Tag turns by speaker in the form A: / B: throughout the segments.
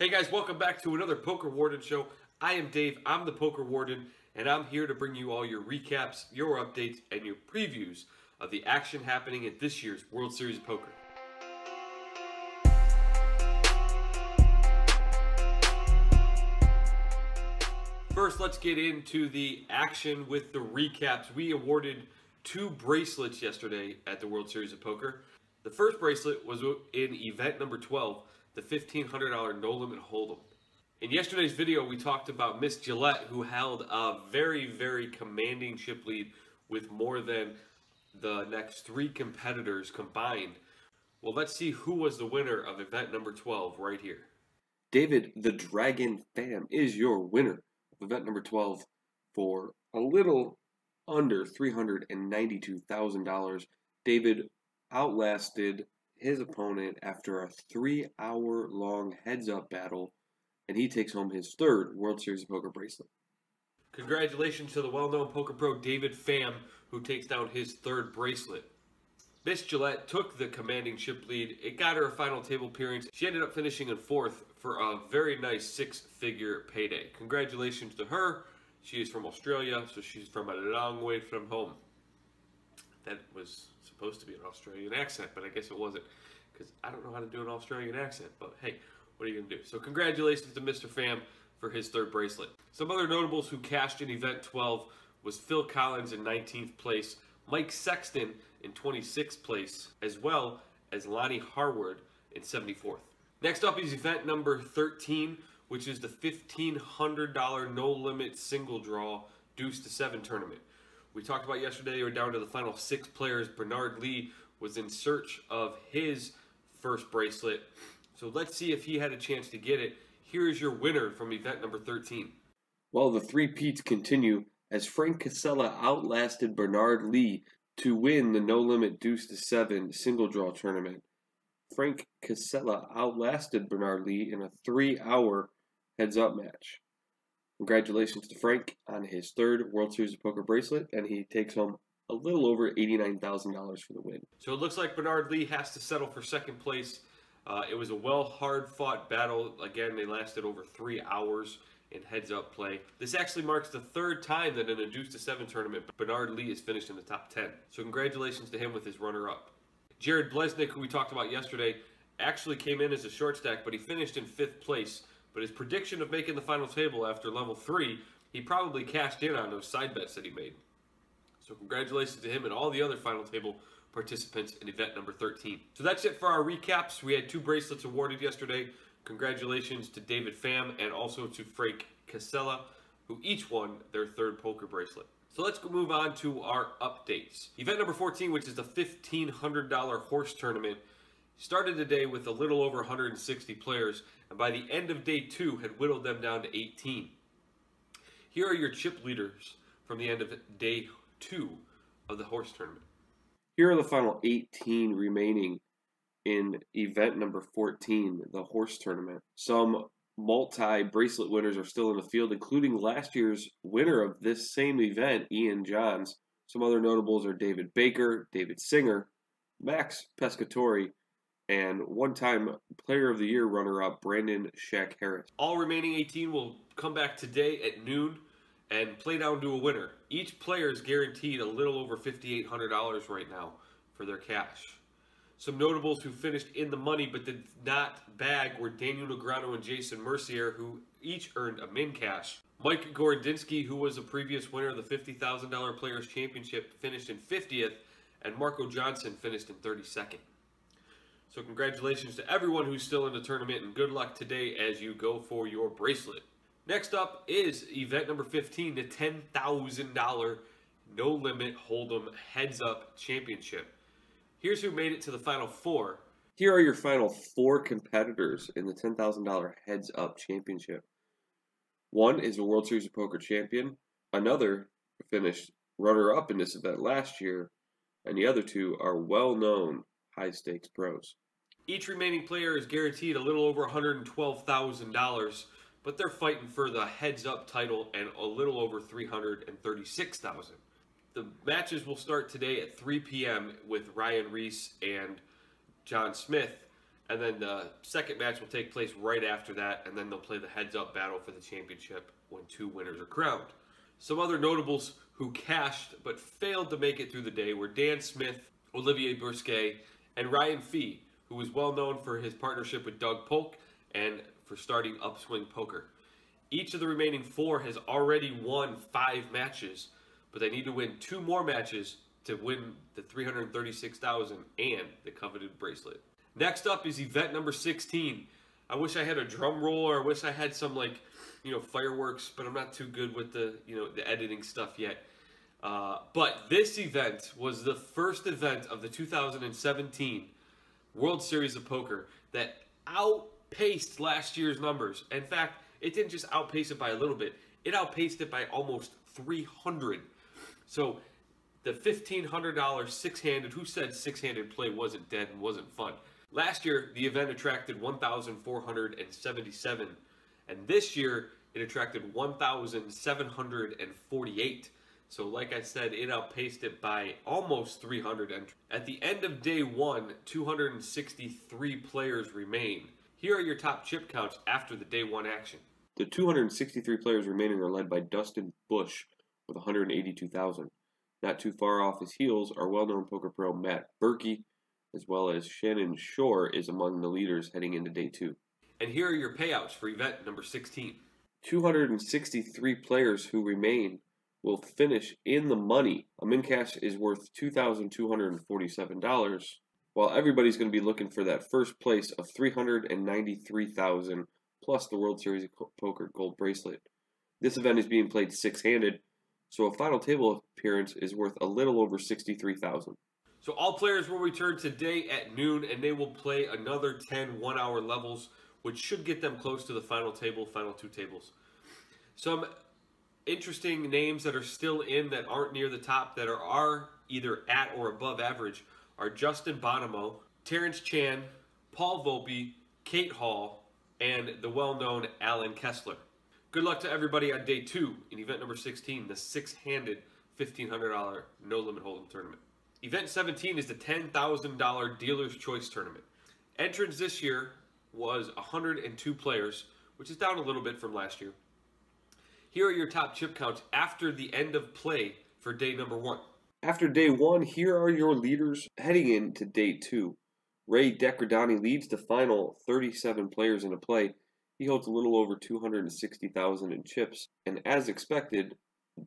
A: Hey guys, welcome back to another Poker Worden show. I am Dave, I'm the Poker Worden, and I'm here to bring you all your recaps, your updates, and your previews of the action happening at this year's World Series of Poker. First, let's get into the action with the recaps. We awarded two bracelets yesterday at the World Series of Poker. The first bracelet was in event number 12, the $1,500 No Limit Hold'em. In yesterday's video, we talked about Miss Gillette, who held a very, very commanding chip lead with more than the next three competitors combined. Well, let's see who was the winner of event number 12 right here. David the Dragon Pham is your winner of event number 12 for a little under $392,000. David outlasted his opponent after a three hour long heads up battle, and he takes home his third World Series of Poker bracelet. Congratulations to the well known poker pro David Pham, who takes down his third bracelet. Miss Gillette took the commanding chip lead. It got her a final table appearance. She ended up finishing in fourth for a very nice six figure payday. Congratulations to her. She is from Australia, so she's from a long way from home. That was supposed to be an Australian accent, but I guess it wasn't because I don't know how to do an Australian accent. But hey, what are you going to do? So congratulations to Mr. Pham for his third bracelet. Some other notables who cashed in Event 12 was Phil Collins in 19th place, Mike Sexton in 26th place, as well as Lonnie Harward in 74th. Next up is event number 13, which is the $1,500 no limit single draw deuce to seven tournament. We talked about yesterday, we're down to the final six players. Bernard Lee was in search of his first bracelet. So let's see if he had a chance to get it. Here is your winner from event number 13. Well, the three peats continue as Frank Kassela outlasted Bernard Lee to win the No Limit Deuce to Seven single draw tournament. Frank Kassela outlasted Bernard Lee in a three hour heads up match. Congratulations to Frank on his third World Series of Poker bracelet, and he takes home a little over $89,000 for the win. So it looks like Bernard Lee has to settle for second place. Uh, it was a well, hard fought battle. Again, they lasted over three hours in heads up play. This actually marks the third time that in a deuce to seven tournament, Bernard Lee has finished in the top 10. So congratulations to him with his runner up. Jared Bleznick, who we talked about yesterday, actually came in as a short stack, but he finished in fifth place. But his prediction of making the final table after level 3, he probably cashed in on those side bets that he made. So congratulations to him and all the other final table participants in event number 13. So that's it for our recaps. We had two bracelets awarded yesterday. Congratulations to David Pham and also to Frank Kassela, who each won their third poker bracelet. So let's move on to our updates. Event number 14, which is the $1,500 horse tournament, started today with a little over 160 players, and by the end of day two had whittled them down to 18. Here are your chip leaders from the end of day two of the horse tournament. Here are the final 18 remaining in event number 14, the horse tournament. Some multi bracelet winners are still in the field, including last year's winner of this same event, Ian Johns. Some other notables are David Baker, David Singer, Max Pescatori, and one time Player of the Year runner up Brandon Shack Harris. All remaining 18 will come back today at noon and play down to a winner. Each player is guaranteed a little over $5,800 right now for their cash. Some notables who finished in the money but did not bag were Daniel Negreanu and Jason Mercier, who each earned a min cash. Mike Gorodinsky, who was a previous winner of the $50,000 Players Championship, finished in 50th, and Marco Johnson finished in 32nd. So congratulations to everyone who's still in the tournament and good luck today as you go for your bracelet. Next up is event number 15, the $10,000 No Limit Hold'em Heads Up Championship. Here's who made it to the final four. Here are your final four competitors in the $10,000 Heads Up Championship. One is a World Series of Poker champion. Another finished runner-up in this event last year. And the other two are well-known high stakes pros. Each remaining player is guaranteed a little over $112,000, but they're fighting for the heads up title and a little over 336,000. The matches will start today at 3 p.m. with Ryan Riess and John Smith, And then the second match will take place right after that, and then they'll play the heads up battle for the championship when two winners are crowned. Some other notables who cashed but failed to make it through the day were Dan Smith, Olivier Busquet, and Ryan Fee, who was well known for his partnership with Doug Polk and for starting Upswing Poker. Each of the remaining four has already won five matches, but they need to win two more matches to win the 336,000 and the coveted bracelet. Next up is event number 16. I wish I had a drum roll or I wish I had some like, you know, fireworks, but I'm not too good with the, you know, the editing stuff yet. Uh, but this event was the first event of the 2017 World Series of Poker that outpaced last year's numbers. In fact, it didn't just outpace it by a little bit, it outpaced it by almost 300. So the $1,500 six-handed, who said six-handed play wasn't dead and wasn't fun? Last year, the event attracted 1,477, and this year it attracted 1,748. So, like I said, it outpaced it by almost 300 entries. At the end of day one, 263 players remain. Here are your top chip counts after the day one action.
B: The 263 players remaining are led by Dustin Bush with 182,000. Not too far off his heels are well-known poker pro Matt Berkey, as well as Shannon Shorr is among the leaders heading into day two.
A: And here are your payouts for event number 16.
B: 263 players who remain will finish in the money. A min cash is worth $2,247, while everybody's going to be looking for that first place of 393,000 plus the World Series of Poker gold bracelet. This event is being played six-handed, so a final table appearance is worth a little over 63,000.
A: So all players will return today at noon and they will play another 10 one-hour levels which should get them close to the final table, final two tables. Some interesting names that are still in that aren't near the top that are, are either at or above average are Justin Bonomo, Terrence Chan, Paul Volpe, Kate Hall, and the well-known Allen Kessler. Good luck to everybody on day two in event number 16, the six-handed $1,500 no-limit hold'em tournament. Event 17 is the $10,000 Dealer's Choice Tournament. Entrance this year was 102 players, which is down a little bit from last year. Here are your top chip counts after the end of play for day number one.
B: After day one, here are your leaders heading into day two. Ray Decordani leads the final 37 players in a play he holds a little over 260,000 in chips, and as expected,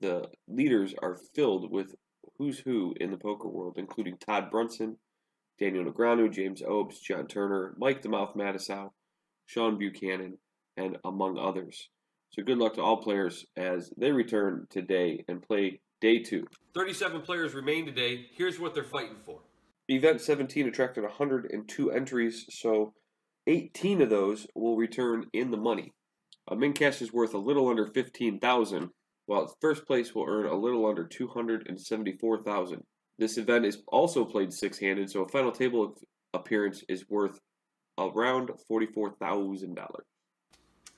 B: the leaders are filled with who's who in the poker world, including Todd Brunson, Daniel Negreanu, James Opes, John Turner, Mike the Mouth Matusow, Sean Buchanan, and among others. So good luck to all players as they return today and play day two.
A: 37 players remain today. Here's what they're fighting for.
B: Event 17 attracted 102 entries, so 18 of those will return in the money. A min cash is worth a little under 15,000, while first place will earn a little under 274,000. This event is also played six-handed, so a final table appearance is worth around $44,000.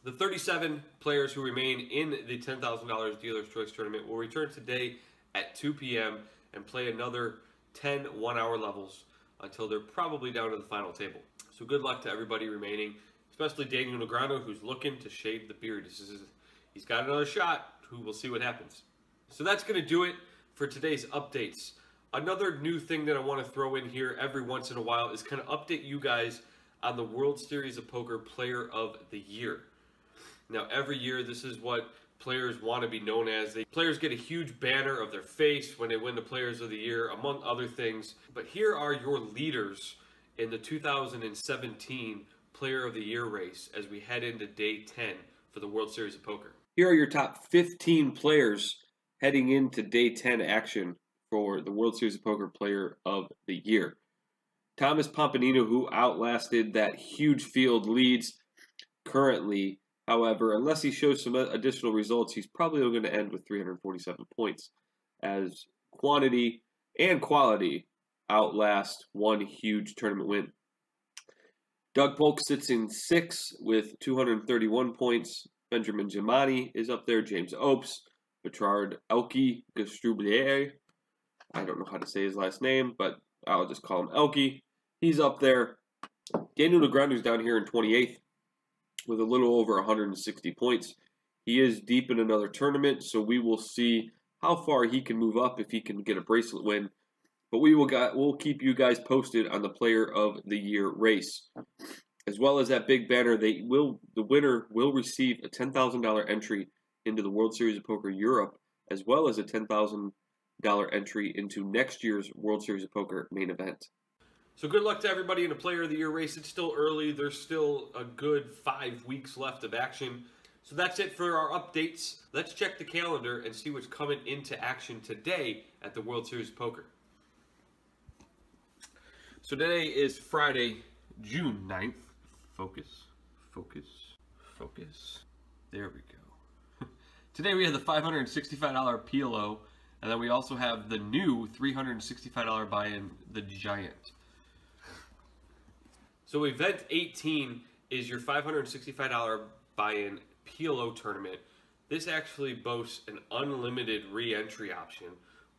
A: The 37 players who remain in the $10,000 Dealer's Choice Tournament will return today at 2 p.m. and play another 10 one-hour levels until they're probably down to the final table. So good luck to everybody remaining, especially Daniel Negreanu, who's looking to shave the beard. Is, he's got another shot. Will see what happens. So that's going to do it for today's updates. Another new thing that I want to throw in here every once in a while is kind of update you guys on the World Series of Poker Player of the Year. Now, every year, this is what players want to be known as. They, players get a huge banner of their face when they win the Players of the Year, among other things. But here are your leaders in the 2017 Player of the Year race as we head into day 10 for the World Series of Poker.
B: Here are your top 15 players heading into day 10 action for the World Series of Poker Player of the Year. Thomas Pompanino, who outlasted that huge field, leads currently However, unless he shows some additional results, he's probably going to end with 347 points, as quantity and quality outlast one huge tournament win. Doug Polk sits in six with 231 points. Benjamin Giamatti is up there. James Opes, Bertrand Elke Gastrublier. I don't know how to say his last name, but I'll just call him Elke. He's up there. Daniel Negreanu's down here in 28th with a little over 160 points. He is deep in another tournament, so we will see how far he can move up if he can get a bracelet win. But we will got, we'll keep you guys posted on the Player of the Year race, as well as that big banner. They will the winner will receive a ten thousand dollar entry into the World Series of Poker Europe, as well as a ten thousand dollar entry into next year's World Series of Poker main event.
A: So good luck to everybody in the Player of the Year race. It's still early. There's still a good five weeks left of action. So that's it for our updates. Let's check the calendar and see what's coming into action today at the World Series Poker. So today is Friday, June 9th. Focus, focus, focus. There we go. today we have the $565 PLO, and then we also have the new $365 buy-in, the Giant. So event 18 is your $565 buy-in PLO tournament. This actually boasts an unlimited re-entry option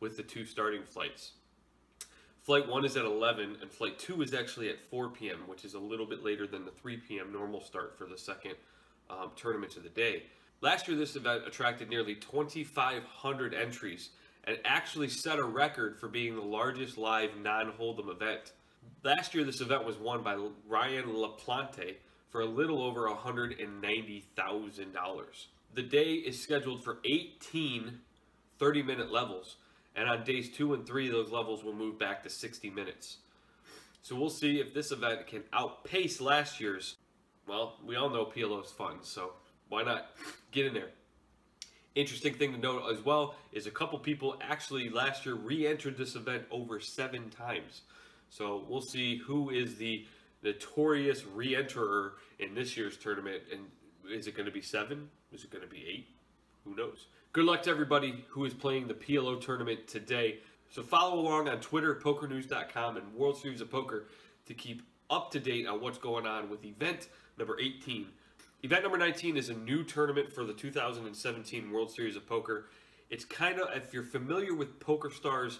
A: with the two starting flights. Flight 1 is at 11 and Flight 2 is actually at 4 p.m., which is a little bit later than the 3 p.m. normal start for the second um, tournament of the day. Last year, this event attracted nearly 2,500 entries and actually set a record for being the largest live non-Hold'em event. Last year, this event was won by Ryan LaPlante for a little over $190,000. The day is scheduled for 18 30 minute levels, and on days two and three, those levels will move back to 60 minutes. So we'll see if this event can outpace last year's. Well, we all know PLO is fun, so why not get in there? Interesting thing to note as well is a couple people actually last year re-entered this event over seven times. So we'll see who is the notorious re-enterer in this year's tournament. And is it going to be seven? Is it going to be eight? Who knows? Good luck to everybody who is playing the PLO tournament today. So follow along on Twitter, PokerNews.com, and World Series of Poker to keep up to date on what's going on with event number 18. Event number 19 is a new tournament for the 2017 World Series of Poker. It's kind of, if you're familiar with Poker Stars,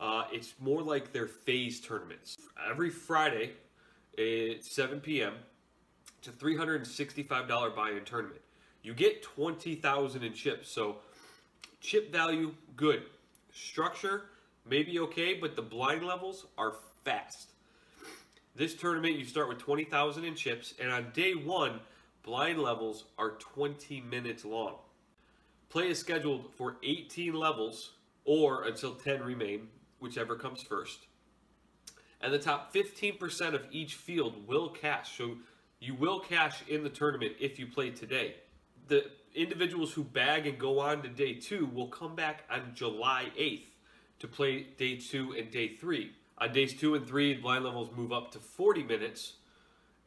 A: uh, it's more like their phase tournaments. Every Friday at 7 p.m., it's a $365 buy-in tournament. You get 20,000 in chips, so chip value, good. Structure, maybe okay, but the blind levels are fast. This tournament, you start with 20,000 in chips, and on day one, blind levels are 20 minutes long. Play is scheduled for 18 levels, or until 10 remain, whichever comes first. And the top 15% of each field will cash. So you will cash in the tournament if you play today. The individuals who bag and go on to day two will come back on July 8th to play day two and day three. On days two and three, blind levels move up to 40 minutes,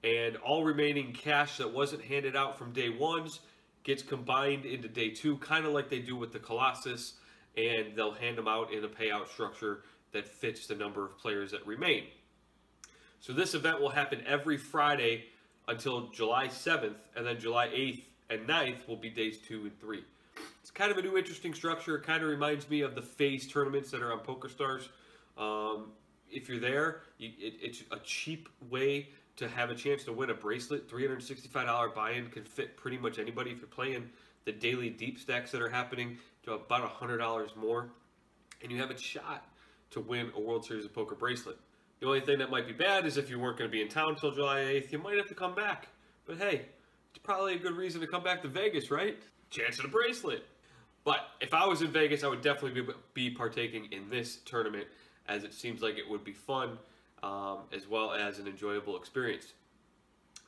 A: and all remaining cash that wasn't handed out from day ones gets combined into day two, kind of like they do with the Colossus and they'll hand them out in a payout structure that fits the number of players that remain. So this event will happen every Friday until July 7th, and then July 8th and 9th will be days 2 and 3. It's kind of a new interesting structure. It kind of reminds me of the phase tournaments that are on PokerStars. Um, if you're there, you, it, it's a cheap way to have a chance to win a bracelet. $365 buy-in can fit pretty much anybody if you're playing the daily deep stacks that are happening to about $100 more, and you have a shot to win a World Series of Poker bracelet. The only thing that might be bad is if you weren't going to be in town until July 8th, you might have to come back. But hey, it's probably a good reason to come back to Vegas, right? Chance at a bracelet. But if I was in Vegas, I would definitely be, be partaking in this tournament as it seems like it would be fun um, as well as an enjoyable experience.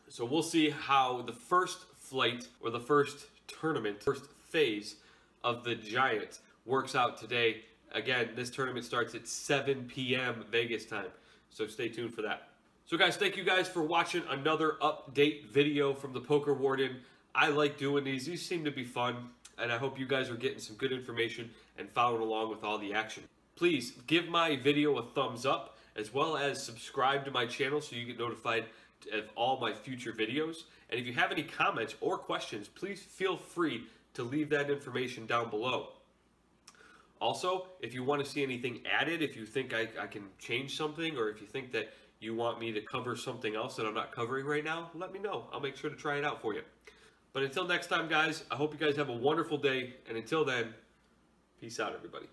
A: So we'll see how the first flight or the first tournament, first phase of the Giants works out today. Again, this tournament starts at 7 p.m. Vegas time, so stay tuned for that. So guys, thank you guys for watching another update video from the Poker Worden. I like doing these. These seem to be fun, and I hope you guys are getting some good information and following along with all the action. Please give my video a thumbs up, as well as subscribe to my channel so you get notified of all my future videos. And if you have any comments or questions, please feel free to leave that information down below. Also, if you want to see anything added, if you think I, I can change something, or if you think that you want me to cover something else that I'm not covering right now, let me know. I'll make sure to try it out for you. But until next time, guys, I hope you guys have a wonderful day. And until then, peace out, everybody.